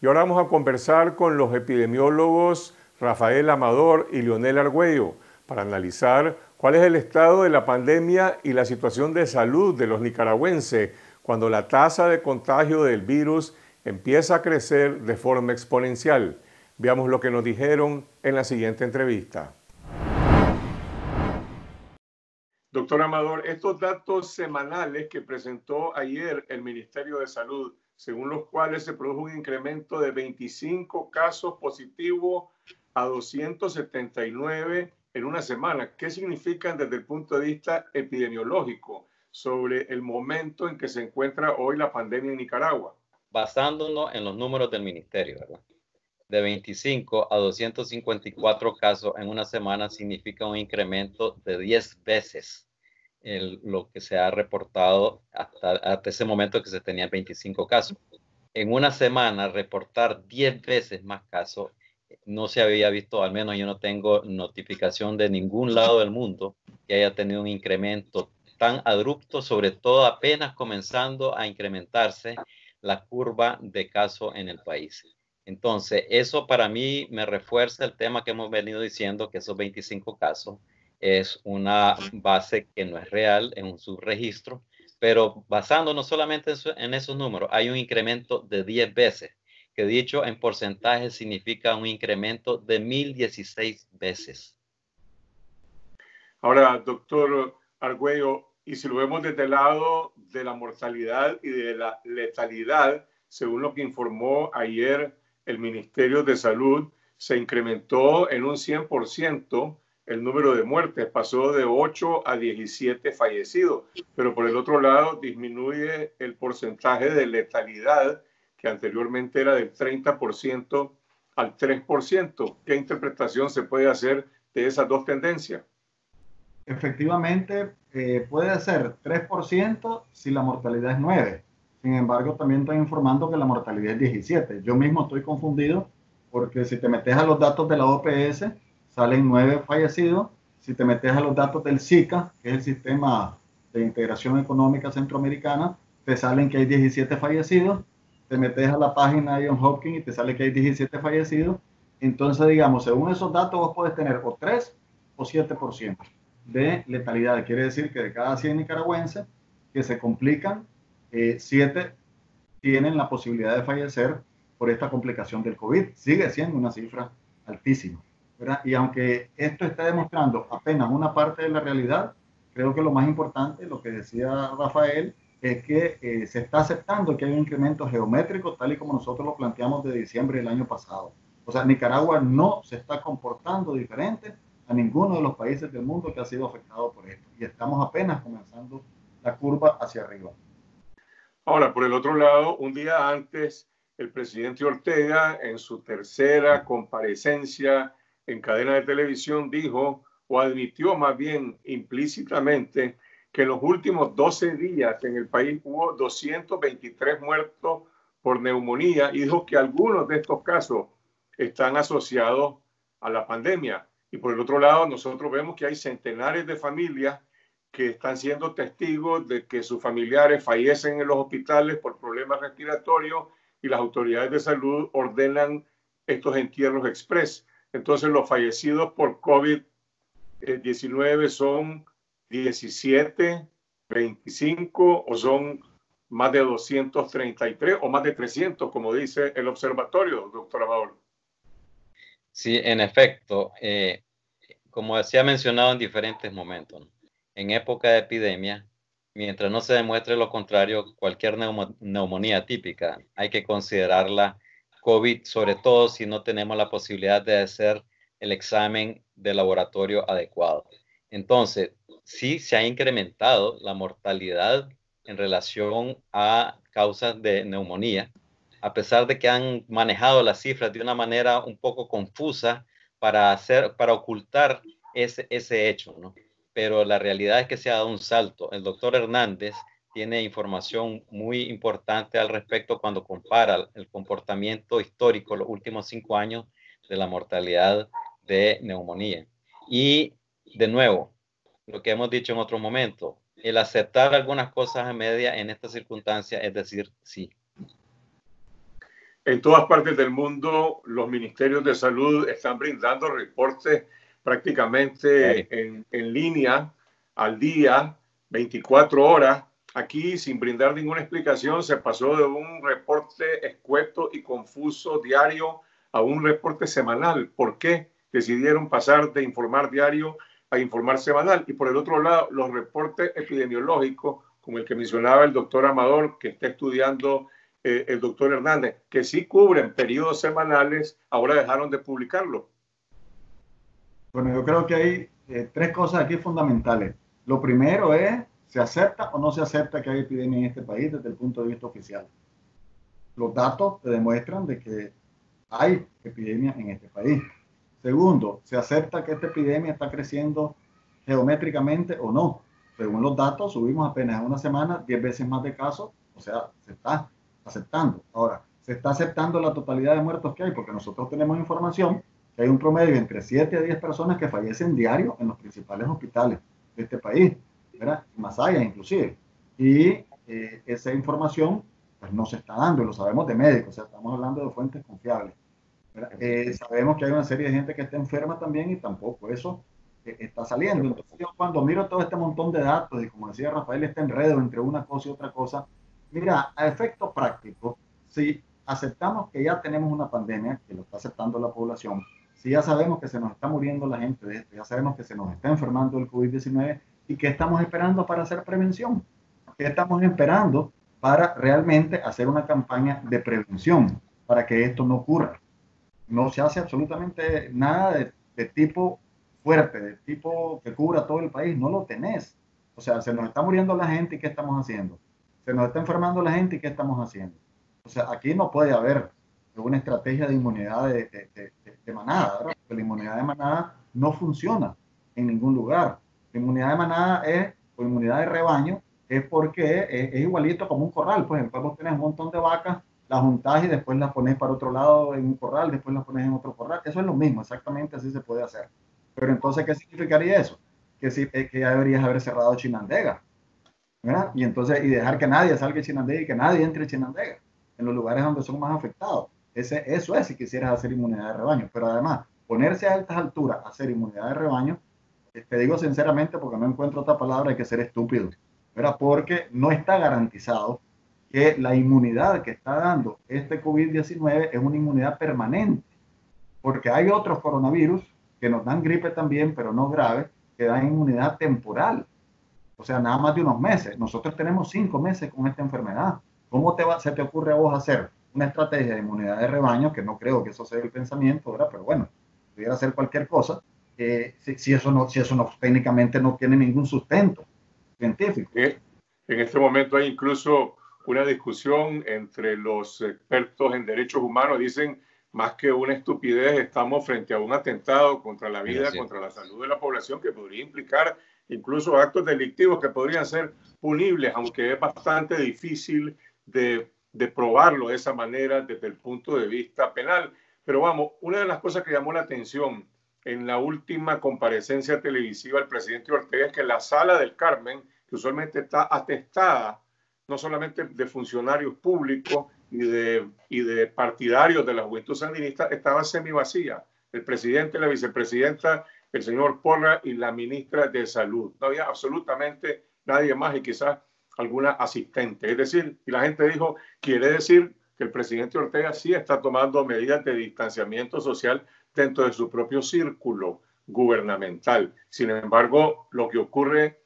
Y ahora vamos a conversar con los epidemiólogos Rafael Amador y Leonel Argüello para analizar cuál es el estado de la pandemia y la situación de salud de los nicaragüenses cuando la tasa de contagio del virus empieza a crecer de forma exponencial. Veamos lo que nos dijeron en la siguiente entrevista. Doctor Amador, estos datos semanales que presentó ayer el Ministerio de Salud, según los cuales se produjo un incremento de 25 casos positivos a 279 en una semana, ¿qué significan desde el punto de vista epidemiológico sobre el momento en que se encuentra hoy la pandemia en Nicaragua? Basándonos en los números del ministerio, ¿verdad? De 25 a 254 casos en una semana significa un incremento de 10 veces lo que se ha reportado hasta, hasta ese momento que se tenían 25 casos. En una semana reportar 10 veces más casos no se había visto, al menos yo no tengo notificación de ningún lado del mundo que haya tenido un incremento tan abrupto, sobre todo apenas comenzando a incrementarse la curva de casos en el país. Entonces, eso para mí me refuerza el tema que hemos venido diciendo, que esos 25 casos es una base que no es real, en un subregistro, pero basándonos solamente en, esos números, hay un incremento de 10 veces, que dicho en porcentaje significa un incremento de 1016 veces. Ahora, doctor Argüello, y si lo vemos desde el lado de la mortalidad y de la letalidad, según lo que informó ayer el Ministerio de Salud, se incrementó en un 100% el número de muertes, pasó de 8 a 17 fallecidos, pero por el otro lado disminuye el porcentaje de letalidad que anteriormente era del 30% al 3%. ¿Qué interpretación se puede hacer de esas dos tendencias? Efectivamente, eh, puede ser 3% si la mortalidad es 9. Sin embargo, también estoy informando que la mortalidad es 17. Yo mismo estoy confundido porque si te metes a los datos de la OPS, salen 9 fallecidos. Si te metes a los datos del SICA, que es el Sistema de Integración Económica Centroamericana, te salen que hay 17 fallecidos te metes a la página de John Hopkins y te sale que hay 17 fallecidos. Entonces, digamos, según esos datos, vos puedes tener o 3 o 7% de letalidad. Quiere decir que de cada 100 nicaragüenses que se complican, 7 eh, tienen la posibilidad de fallecer por esta complicación del COVID. Sigue siendo una cifra altísima. Y aunque esto está demostrando apenas una parte de la realidad, creo que lo más importante, lo que decía Rafael, es que eh, se está aceptando que hay un incremento geométrico tal y como nosotros lo planteamos de diciembre del año pasado. O sea, Nicaragua no se está comportando diferente a ninguno de los países del mundo que ha sido afectado por esto. Y estamos apenas comenzando la curva hacia arriba. Ahora, por el otro lado, un día antes, el presidente Ortega, en su tercera comparecencia en cadena de televisión, dijo o admitió más bien implícitamente que en los últimos 12 días en el país hubo 223 muertos por neumonía y dijo que algunos de estos casos están asociados a la pandemia. Y por el otro lado, nosotros vemos que hay centenares de familias que están siendo testigos de que sus familiares fallecen en los hospitales por problemas respiratorios y las autoridades de salud ordenan estos entierros express. Entonces los fallecidos por COVID-19 son 17, 25 o son más de 233 o más de 300, como dice el observatorio, doctor Amador. Sí, en efecto, eh, como se ha mencionado en diferentes momentos, en época de epidemia, mientras no se demuestre lo contrario, cualquier neumonía típica hay que considerarla COVID, sobre todo si no tenemos la posibilidad de hacer el examen de laboratorio adecuado. Entonces, sí se ha incrementado la mortalidad en relación a causas de neumonía, a pesar de que han manejado las cifras de una manera un poco confusa para, hacer, para ocultar ese, ese hecho, ¿no? Pero la realidad es que se ha dado un salto. El doctor Hernández tiene información muy importante al respecto cuando compara el comportamiento histórico los últimos cinco años de la mortalidad de neumonía. Y de nuevo, lo que hemos dicho en otro momento, el aceptar algunas cosas a media en esta circunstancia es decir sí. En todas partes del mundo, los ministerios de salud están brindando reportes prácticamente en, en línea al día, 24 horas. Aquí, sin brindar ninguna explicación, se pasó de un reporte escueto y confuso diario a un reporte semanal. ¿Por qué decidieron pasar de informar diario a informar semanal? Y por el otro lado, los reportes epidemiológicos, como el que mencionaba el doctor Amador, que está estudiando eh, el doctor Hernández, que sí cubren periodos semanales, ahora dejaron de publicarlo. Bueno, yo creo que hay eh, tres cosas aquí fundamentales. Lo primero es, ¿se acepta o no se acepta que hay epidemia en este país desde el punto de vista oficial? Los datos te demuestran de que hay epidemia en este país. Segundo, ¿se acepta que esta epidemia está creciendo geométricamente o no? Según los datos, subimos apenas en una semana 10 veces más de casos, o sea, se está aceptando. Ahora, se está aceptando la totalidad de muertos que hay, porque nosotros tenemos información que hay un promedio entre 7 a 10 personas que fallecen diario en los principales hospitales de este país, ¿verdad? más allá inclusive. Y eh, esa información pues no se está dando, lo sabemos de médicos, o sea, estamos hablando de fuentes confiables. Eh, sabemos que hay una serie de gente que está enferma también y tampoco eso eh, está saliendo. Entonces yo cuando miro todo este montón de datos y como decía Rafael, este enredo entre una cosa y otra cosa, mira, a efecto práctico, si aceptamos que ya tenemos una pandemia, que lo está aceptando la población, si ya sabemos que se nos está muriendo la gente de esto, ya sabemos que se nos está enfermando el COVID-19 y que estamos esperando para hacer prevención, ¿qué estamos esperando para realmente hacer una campaña de prevención para que esto no ocurra? No se hace absolutamente nada de, de tipo fuerte, de tipo que cubra todo el país, no lo tenés. O sea, se nos está muriendo la gente y ¿qué estamos haciendo? Se nos está enfermando la gente y ¿qué estamos haciendo? O sea, aquí no puede haber una estrategia de inmunidad de, manada, ¿verdad? la inmunidad de manada no funciona en ningún lugar. La inmunidad de manada es, o inmunidad de rebaño, es porque es, igualito como un corral. Pues en vos tenés un montón de vacas, las juntás y después las pones para otro lado en un corral, después las pones en otro corral. Eso es lo mismo, exactamente así se puede hacer. Pero entonces, ¿qué significaría eso? Que, si, eh, que ya deberías haber cerrado Chinandega. ¿verdad? Y entonces, y dejar que nadie salga de Chinandega y que nadie entre en Chinandega, en los lugares donde son más afectados eso es si quisieras hacer inmunidad de rebaño. Pero además, ponerse a altas alturas a hacer inmunidad de rebaño, te digo sinceramente porque no encuentro otra palabra, hay que ser estúpido. ¿verdad? Porque no está garantizado que la inmunidad que está dando este COVID-19 es una inmunidad permanente. Porque hay otros coronavirus que nos dan gripe también, pero no grave, que dan inmunidad temporal. O sea, nada más de unos meses. Nosotros tenemos cinco meses con esta enfermedad. ¿Cómo te va, se te ocurre a vos hacer una estrategia de inmunidad de rebaño, que no creo que eso sea el pensamiento, ¿verdad? Pero bueno, pudiera ser cualquier cosa, eh, si, eso no, si eso no, técnicamente no tiene ningún sustento científico. En este momento hay incluso una discusión entre los expertos en derechos humanos, dicen más que una estupidez, estamos frente a un atentado contra la vida, contra la salud de la población que podría implicar incluso actos delictivos que podrían ser punibles, aunque es bastante difícil de de probarlo de esa manera desde el punto de vista penal. Pero vamos, una de las cosas que llamó la atención en la última comparecencia televisiva del presidente Ortega que la sala del Carmen, que usualmente está atestada no solamente de funcionarios públicos y de, y de partidarios de la juventud sandinista, estaba semi vacía. El presidente, la vicepresidenta, el señor Porra y la ministra de Salud. No había absolutamente nadie más y quizás alguna asistente. Es decir, y la gente dijo, quiere decir que el presidente Ortega sí está tomando medidas de distanciamiento social dentro de su propio círculo gubernamental. Sin embargo, lo que ocurre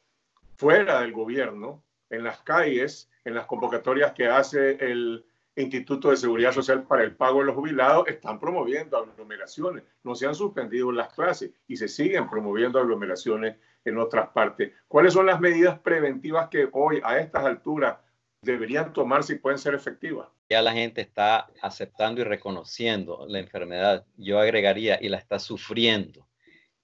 fuera del gobierno, en las calles, en las convocatorias que hace el Instituto de Seguridad Social para el pago de los jubilados, están promoviendo aglomeraciones. No se han suspendido las clases y se siguen promoviendo aglomeraciones en otras partes. ¿Cuáles son las medidas preventivas que hoy a estas alturas deberían tomar si pueden ser efectivas? Ya la gente está aceptando y reconociendo la enfermedad. Yo agregaría y la está sufriendo.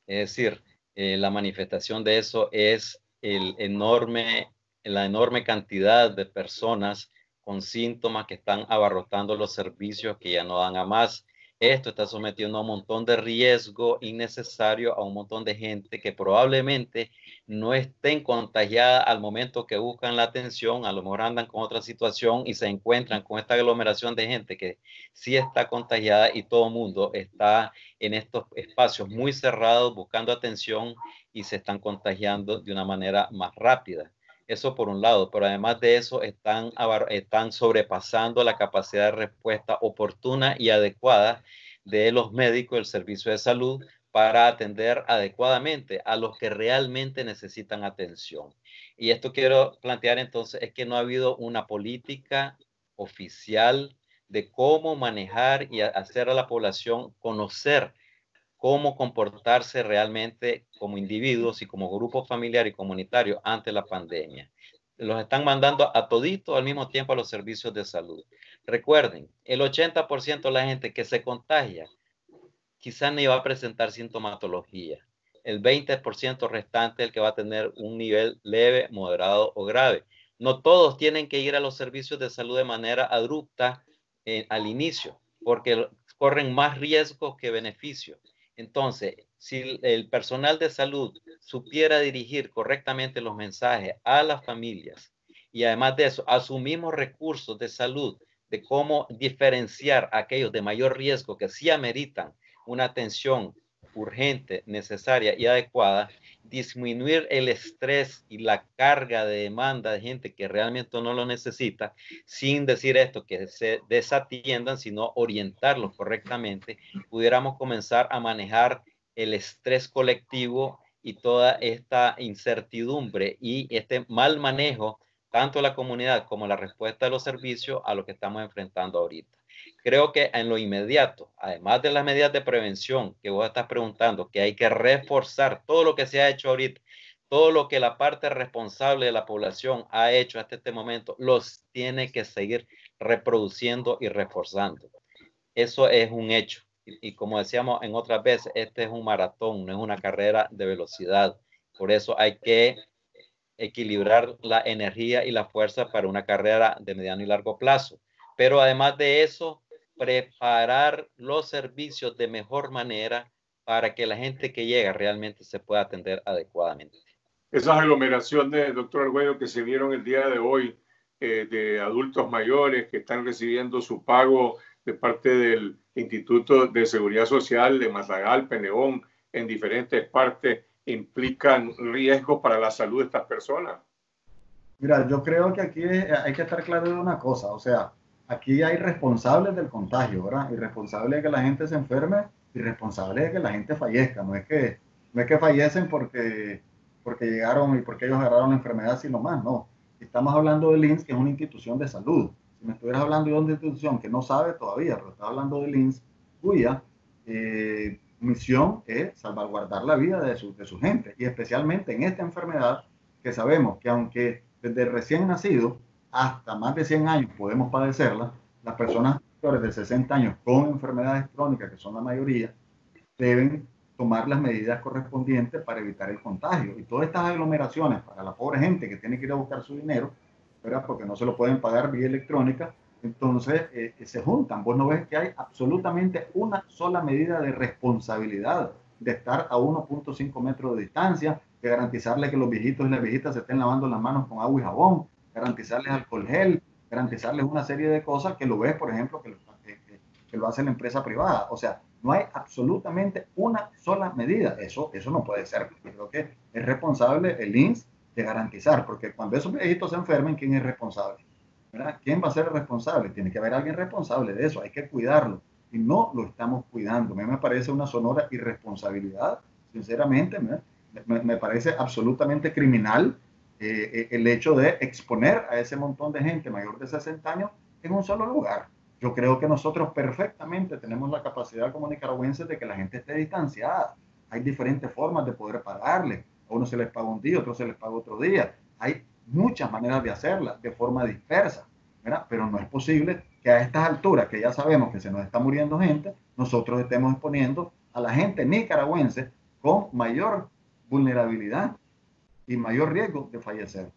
Es decir, eh, la manifestación de eso es el enorme, la enorme cantidad de personas con síntomas que están abarrotando los servicios que ya no dan a más esto está sometiendo a un montón de riesgo innecesario a un montón de gente que probablemente no estén contagiada al momento que buscan la atención, a lo mejor andan con otra situación y se encuentran con esta aglomeración de gente que sí está contagiada y todo el mundo está en estos espacios muy cerrados buscando atención y se están contagiando de una manera más rápida. Eso por un lado, pero además de eso están, están sobrepasando la capacidad de respuesta oportuna y adecuada de los médicos del servicio de salud para atender adecuadamente a los que realmente necesitan atención. Y esto quiero plantear entonces es que no ha habido una política oficial de cómo manejar y hacer a la población conocer cómo comportarse realmente como individuos y como grupo familiar y comunitario ante la pandemia. Los están mandando a todito al mismo tiempo a los servicios de salud. Recuerden, el 80% de la gente que se contagia quizás ni va a presentar sintomatología. El 20% restante es el que va a tener un nivel leve, moderado o grave. No todos tienen que ir a los servicios de salud de manera abrupta eh, al inicio, porque corren más riesgos que beneficios. Entonces, si el personal de salud supiera dirigir correctamente los mensajes a las familias y además de eso, a sus mismos recursos de salud, de cómo diferenciar aquellos de mayor riesgo que sí ameritan una atención urgente, necesaria y adecuada, disminuir el estrés y la carga de demanda de gente que realmente no lo necesita, sin decir esto que se desatiendan, sino orientarlos correctamente, pudiéramos comenzar a manejar el estrés colectivo y toda esta incertidumbre y este mal manejo, tanto la comunidad como la respuesta de los servicios a lo que estamos enfrentando ahorita creo que en lo inmediato, además de las medidas de prevención que vos estás preguntando, que hay que reforzar todo lo que se ha hecho ahorita, todo lo que la parte responsable de la población ha hecho hasta este momento, los tiene que seguir reproduciendo y reforzando. Eso es un hecho. Y, como decíamos en otras veces, este es un maratón, no es una carrera de velocidad. Por eso hay que equilibrar la energía y la fuerza para una carrera de mediano y largo plazo. Pero además de eso, preparar los servicios de mejor manera para que la gente que llega realmente se pueda atender adecuadamente. Esas aglomeraciones, doctor Arguello, que se vieron el día de hoy eh, de adultos mayores que están recibiendo su pago de parte del Instituto de Seguridad Social de Mazagal, Peneón, en diferentes partes, implican riesgos para la salud de estas personas. Mira, yo creo que aquí hay que estar claro de una cosa, o sea, aquí hay responsables del contagio, ¿verdad? Y responsables de que la gente se enferme y de que la gente fallezca. No es que, no es que fallecen porque, porque llegaron y porque ellos agarraron la enfermedad, sino más, no. Estamos hablando del INS, que es una institución de salud. Si me estuvieras hablando de una institución que no sabe todavía, pero estás hablando del INS, cuya eh, misión es salvaguardar la vida de su, de su gente. Y especialmente en esta enfermedad, que sabemos que aunque desde recién nacido hasta más de 100 años podemos padecerla, las personas mayores de 60 años con enfermedades crónicas, que son la mayoría, deben tomar las medidas correspondientes para evitar el contagio. Y todas estas aglomeraciones para la pobre gente que tiene que ir a buscar su dinero, ¿verdad? porque no se lo pueden pagar vía electrónica, entonces eh, se juntan. Vos no ves que hay absolutamente una sola medida de responsabilidad de estar a 1.5 metros de distancia, de garantizarle que los viejitos y las viejitas se estén lavando las manos con agua y jabón, garantizarles alcohol gel, garantizarles una serie de cosas que lo ves, por ejemplo, que lo, hace la empresa privada. O sea, no hay absolutamente una sola medida. Eso, eso no puede ser. Yo creo que es responsable el INS de garantizar, porque cuando esos viejitos se enfermen, ¿quién es responsable? ¿Quién va a ser el responsable? Tiene que haber alguien responsable de eso, hay que cuidarlo. Y no lo estamos cuidando. A mí me parece una sonora irresponsabilidad, sinceramente, me, me parece absolutamente criminal eh, el hecho de exponer a ese montón de gente mayor de 60 años en un solo lugar. Yo creo que nosotros perfectamente tenemos la capacidad como nicaragüenses de que la gente esté distanciada. Hay diferentes formas de poder pagarle. A uno se les paga un día, a otro se les paga otro día. Hay muchas maneras de hacerla de forma dispersa, pero no es posible que a estas alturas, que ya sabemos que se nos está muriendo gente, nosotros estemos exponiendo a la gente nicaragüense con mayor vulnerabilidad y mayor riesgo de fallecer.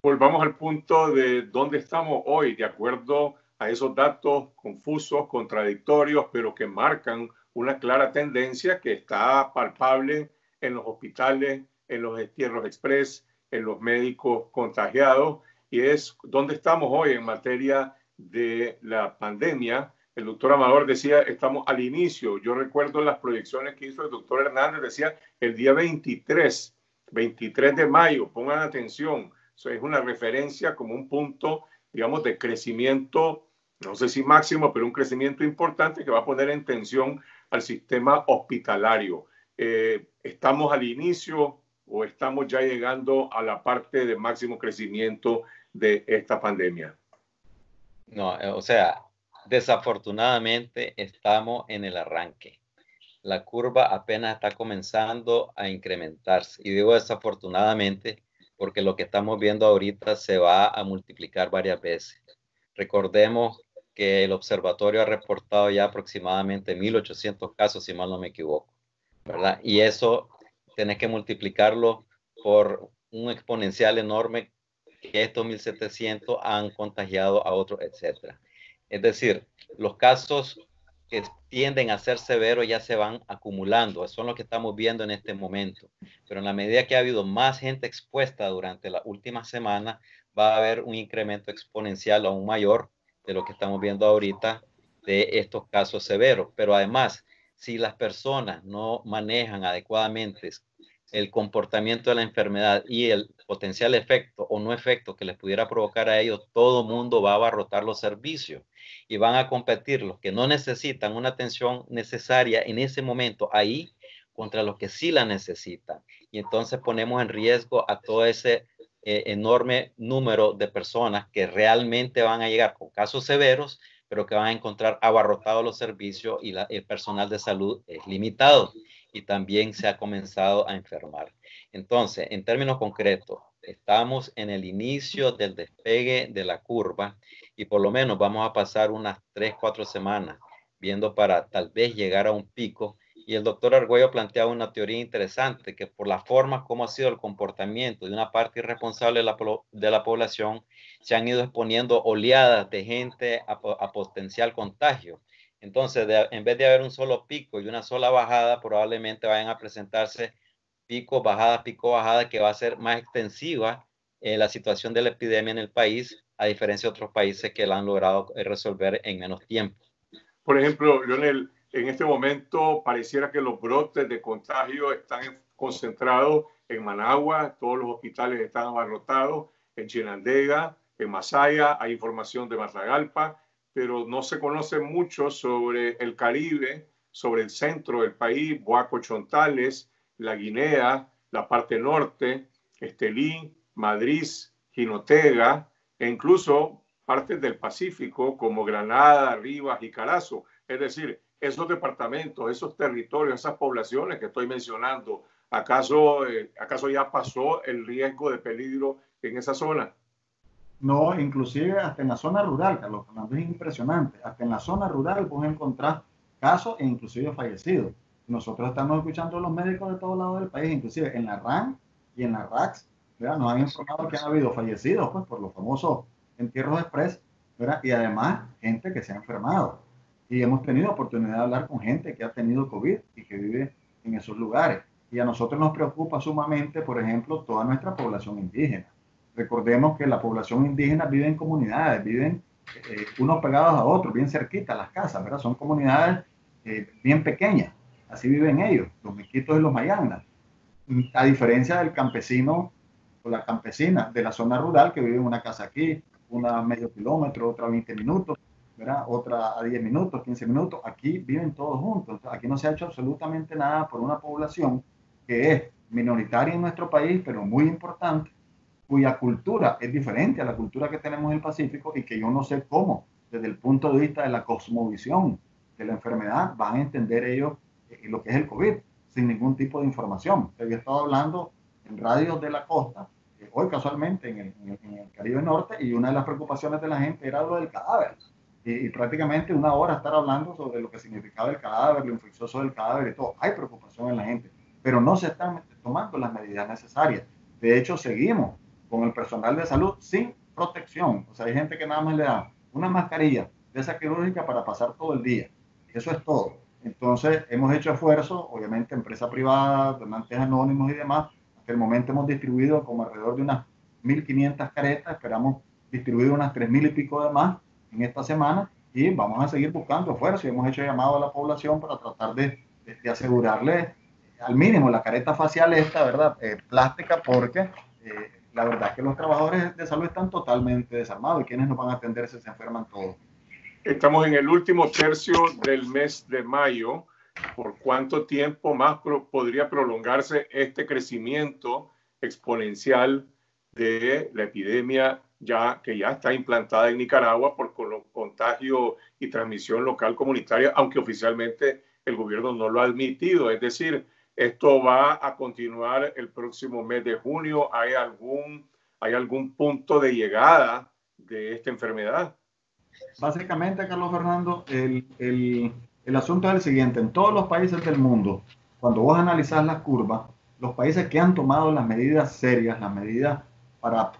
Volvamos al punto de dónde estamos hoy, de acuerdo a esos datos confusos, contradictorios, pero que marcan una clara tendencia que está palpable en los hospitales, en los entierros express, en los médicos contagiados, y es donde estamos hoy en materia de la pandemia. El doctor Amador decía, estamos al inicio. Yo recuerdo las proyecciones que hizo el doctor Hernández, decía el día 23, 23 de mayo, pongan atención, eso es una referencia como un punto, digamos, de crecimiento, no sé si máximo, pero un crecimiento importante que va a poner en tensión al sistema hospitalario. Eh, estamos al inicio o estamos ya llegando a la parte de máximo crecimiento de esta pandemia. No, eh, o sea, desafortunadamente estamos en el arranque. La curva apenas está comenzando a incrementarse. Y digo desafortunadamente porque lo que estamos viendo ahorita se va a multiplicar varias veces. Recordemos que el observatorio ha reportado ya aproximadamente 1.800 casos, si mal no me equivoco, ¿verdad? Y eso tenés que multiplicarlo por un exponencial enorme que estos 1.700 han contagiado a otros, etcétera. Es decir, los casos que tienden a ser severos ya se van acumulando. Eso es lo que estamos viendo en este momento. Pero en la medida que ha habido más gente expuesta durante la última semana, va a haber un incremento exponencial aún mayor de lo que estamos viendo ahorita de estos casos severos. Pero además, si las personas no manejan adecuadamente el comportamiento de la enfermedad y el potencial efecto o no efecto que les pudiera provocar a ellos, todo mundo va a abarrotar los servicios y van a competir los que no necesitan una atención necesaria en ese momento ahí contra los que sí la necesitan. Y entonces ponemos en riesgo a todo ese eh, enorme número de personas que realmente van a llegar con casos severos, pero que van a encontrar abarrotados los servicios y el personal de salud es limitado y también se ha comenzado a enfermar. Entonces, en términos concretos, estamos en el inicio del despegue de la curva y por lo menos vamos a pasar unas tres, cuatro semanas viendo para tal vez llegar a un pico. Y el doctor Argüello planteaba una teoría interesante, que por la forma como ha sido el comportamiento de una parte irresponsable de la, de la población, se han ido exponiendo oleadas de gente a, a potencial contagio. Entonces, en vez de haber un solo pico y una sola bajada, probablemente vayan a presentarse pico, bajada, pico, bajada, que va a ser más extensiva eh, la situación de la epidemia en el país, a diferencia de otros países que la han logrado eh, resolver en menos tiempo. Por ejemplo, Lionel, en este momento pareciera que los brotes de contagio están concentrados en Managua, todos los hospitales están abarrotados, en Chinandega, en Masaya, hay información de Matagalpa, pero no se conoce mucho sobre el Caribe, sobre el centro del país, Boaco Chontales, la Guinea, la parte norte, Estelí, Madrid, Jinotega e incluso partes del Pacífico como Granada, Rivas y. Es decir, esos departamentos, esos territorios, esas poblaciones que estoy mencionando, ¿acaso, eh, ¿acaso ya pasó el riesgo de peligro en esa zona? No, inclusive hasta en la zona rural, Carlos Fernando, es impresionante. Hasta en la zona rural vos encontrar casos e inclusive fallecidos. Nosotros estamos escuchando a los médicos de todos lados del país, inclusive en la RAN y en la RAX, nos han informado que han habido fallecidos pues, por los famosos entierros express, y además gente que se ha enfermado. Y hemos tenido oportunidad de hablar con gente que ha tenido COVID y que vive en esos lugares. Y a nosotros nos preocupa sumamente, por ejemplo, toda nuestra población indígena Recordemos que la población indígena vive en comunidades, viven eh, unos pegados a otros, bien cerquita las casas, ¿verdad? Son comunidades eh, bien pequeñas, así viven ellos, los miquitos y los mayangas. A diferencia del campesino o la campesina de la zona rural que vive en una casa aquí, una medio kilómetro, otra 20 minutos, otra a 10 minutos, 15 minutos. Aquí viven todos juntos. Aquí no se ha hecho absolutamente nada por una población que es minoritaria en nuestro país, pero muy importante cuya cultura es diferente a la cultura que tenemos en el Pacífico y que yo no sé cómo, desde el punto de vista de la cosmovisión de la enfermedad, van a entender ellos eh, lo que es el COVID sin ningún tipo de información. Yo he estado hablando en radios de la costa, eh, hoy casualmente en el, Caribe Norte, y una de las preocupaciones de la gente era lo del cadáver. Y, prácticamente una hora estar hablando sobre lo que significaba el cadáver, lo infeccioso del cadáver y todo. Hay preocupación en la gente, pero no se están tomando las medidas necesarias. De hecho, seguimos con el personal de salud sin protección. O sea, hay gente que nada más le da una mascarilla de esa quirúrgica para pasar todo el día. Eso es todo. Entonces, hemos hecho esfuerzos, obviamente, empresa privada, donantes anónimos y demás. Hasta el momento hemos distribuido como alrededor de unas 1.500 caretas, esperamos distribuir unas 3.000 y pico de más en esta semana y vamos a seguir buscando esfuerzos. Hemos hecho llamado a la población para tratar de, de, asegurarle al mínimo la careta facial esta, ¿verdad? Eh, plástica, porque eh, la verdad es que los trabajadores de salud están totalmente desarmados y quienes nos van a atender se enferman todos. Estamos en el último tercio del mes de mayo. ¿Por cuánto tiempo más podría prolongarse este crecimiento exponencial de la epidemia ya que ya está implantada en Nicaragua por contagio y transmisión local comunitaria, aunque oficialmente el gobierno no lo ha admitido. Es decir, esto va a continuar el próximo mes de junio. ¿Hay algún, hay algún punto de llegada de esta enfermedad? Básicamente, Carlos Fernando, el, el, el asunto es el siguiente. En todos los países del mundo, cuando vos analizás las curvas, los países que han tomado las medidas serias, las medidas para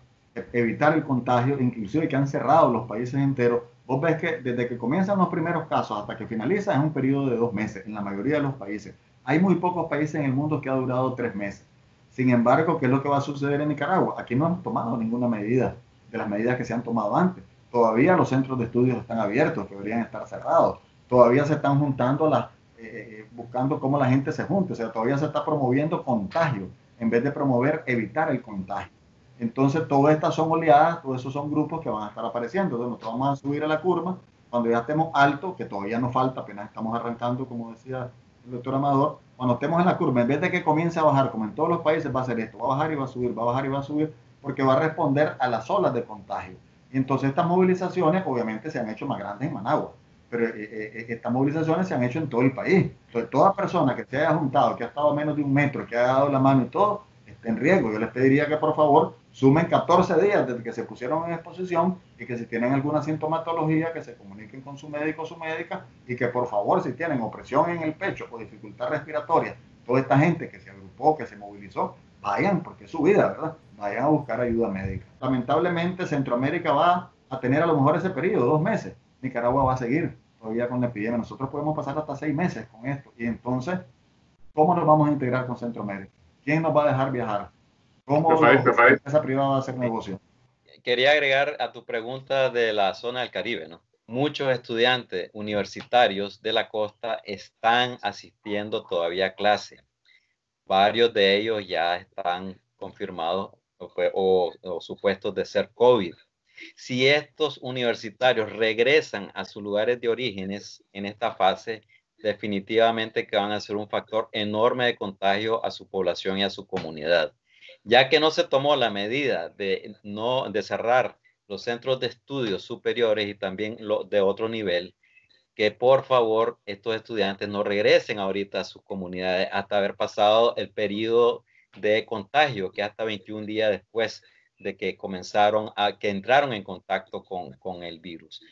evitar el contagio, inclusive que han cerrado los países enteros, vos ves que desde que comienzan los primeros casos hasta que finaliza es un periodo de dos meses en la mayoría de los países. Hay muy pocos países en el mundo que ha durado tres meses. Sin embargo, ¿qué es lo que va a suceder en Nicaragua? Aquí no hemos tomado ninguna medida de las medidas que se han tomado antes. Todavía los centros de estudios están abiertos, deberían estar cerrados. Todavía se están juntando eh, eh, buscando cómo la gente se junte. O sea, todavía se está promoviendo contagio en vez de promover evitar el contagio. Entonces, todas estas son oleadas, todos esos son grupos que van a estar apareciendo. Entonces, nosotros vamos a subir a la curva cuando ya estemos altos, que todavía nos falta, apenas estamos arrancando, como decía doctor Amador. Cuando estemos en la curva, en vez de que comience a bajar, como en todos los países, va a ser esto: va a bajar y va a subir, va a bajar y va a subir, porque va a responder a las olas de contagio. Y entonces, estas movilizaciones, obviamente, se han hecho más grandes en Managua, pero eh, eh, eh, estas movilizaciones se han hecho en todo el país. Entonces, toda persona que se haya juntado, que ha estado a menos de un metro, que haya dado la mano y todo, está en riesgo. Yo les pediría que, por favor, sumen 14 días desde que se pusieron en exposición y que si tienen alguna sintomatología que se comuniquen con su médico o su médica y que por favor si tienen opresión en el pecho o dificultad respiratoria, toda esta gente que se agrupó, que se movilizó, vayan porque es su vida, ¿verdad? Vayan a buscar ayuda médica. Lamentablemente Centroamérica va a tener a lo mejor ese periodo, dos meses. Nicaragua va a seguir todavía con la epidemia. Nosotros podemos pasar hasta seis meses con esto. Y entonces, ¿cómo nos vamos a integrar con Centroamérica? ¿Quién nos va a dejar viajar? ¿Cómo esa privada va a hacer negocio? Quería agregar a tu pregunta de la zona del Caribe, ¿no? Muchos estudiantes universitarios de la costa están asistiendo todavía a clase. Varios de ellos ya están confirmados o, o supuestos de ser COVID. Si estos universitarios regresan a sus lugares de orígenes en esta fase, definitivamente que van a ser un factor enorme de contagio a su población y a su comunidad ya que no se tomó la medida de, no, de cerrar los centros de estudios superiores y también de otro nivel, que por favor estos estudiantes no regresen ahorita a sus comunidades hasta haber pasado el periodo de contagio, que hasta 21 días después de que comenzaron a, que entraron en contacto con, con el virus,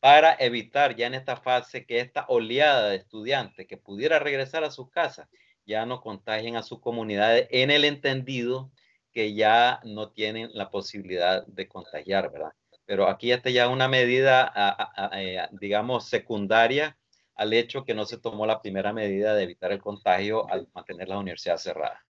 para evitar ya en esta fase que esta oleada de estudiantes que pudiera regresar a sus casas ya no contagien a sus comunidades en el entendido que ya no tienen la posibilidad de contagiar, ¿verdad? Pero aquí está ya una medida, eh, digamos, secundaria al hecho que no se tomó la primera medida de evitar el contagio al mantener la universidad cerrada.